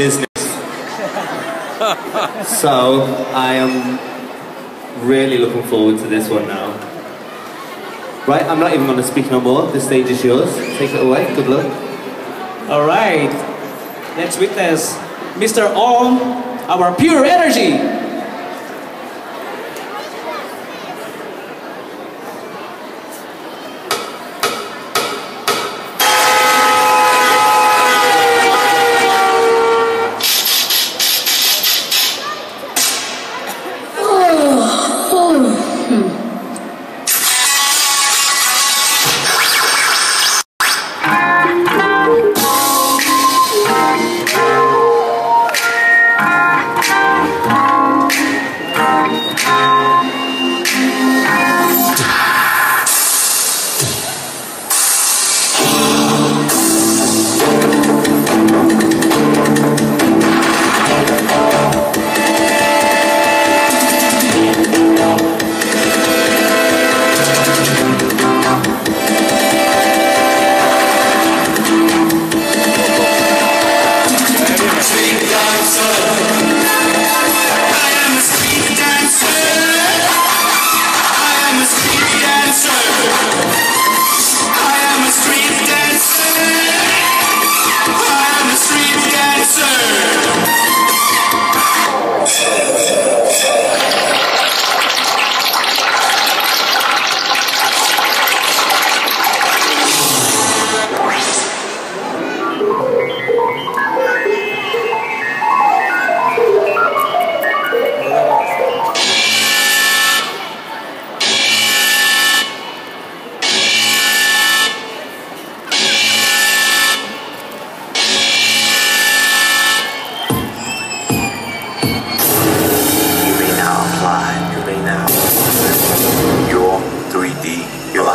business. so I am really looking forward to this one now. Right, I'm not even going to speak no more. The stage is yours. Take it away. Good luck. All right. Let's witness Mr. Om, our pure energy.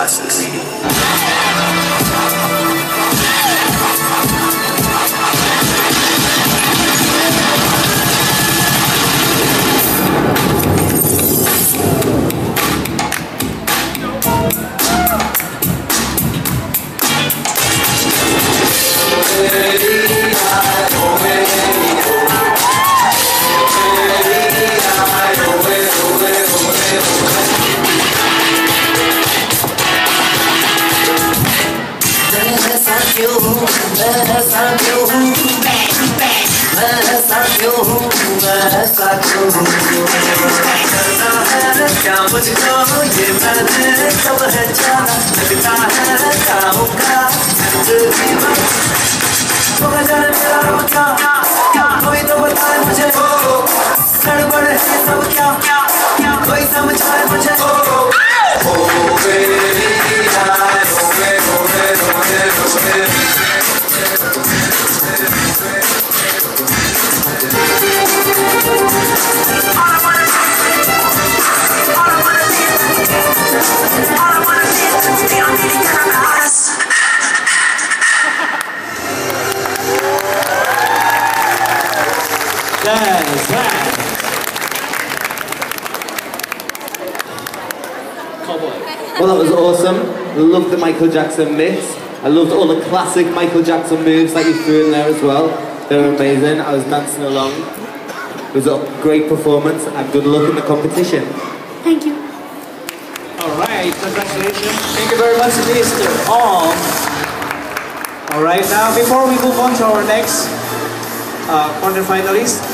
Us. हूँ? मैं ऐसा क्यों हूँ? क्या मुझको ये मैंने सब है जाना। That's right. Well, that was awesome. I loved the Michael Jackson mix. I loved all the classic Michael Jackson moves that you threw in there as well. They were amazing. I was dancing along. It was a great performance and good luck in the competition. Thank you. All right, congratulations. Thank you very much, Mr. Om. All right, now before we move on to our next uh, quarterfinalist,